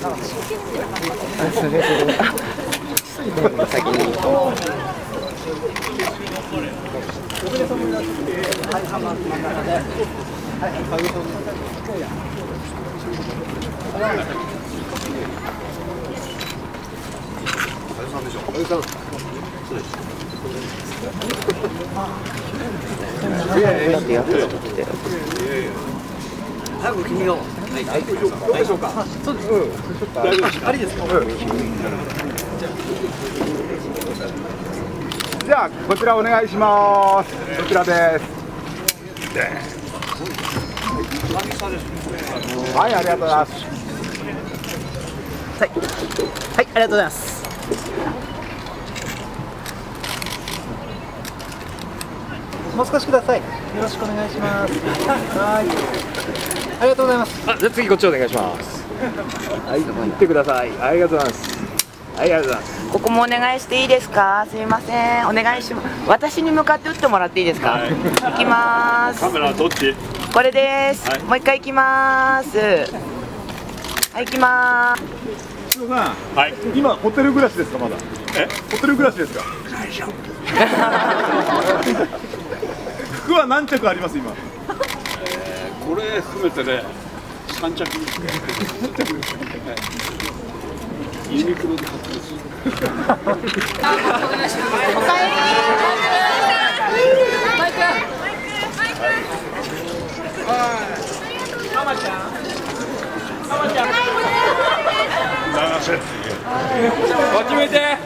それそれ先にだってやはい。はい。大丈夫か。そうです。大丈夫です。ありですか。じゃあこちらお願いしますこちらですはいありがとうございますはい、はい、ありがとうございます。もう少しください。よろしくお願いします。はい。ありがとうございます。あじゃあ次こっちお願いします。はい。行ってください。ありがとうございます。はいありがとうございます。ここもお願いしていいですか？すいません。お願いします。私に向かって打ってもらっていいですか、はい。い、きます。カメラどっちこれです、はい。もう一回いきます。はい行きます。はい。今ホテル暮らしですかまだ？え？ホテル暮らしですか？服は何着あります今？これ含めてね3着。ユニクロで買ってます。おかえりママちゃん流せって言めて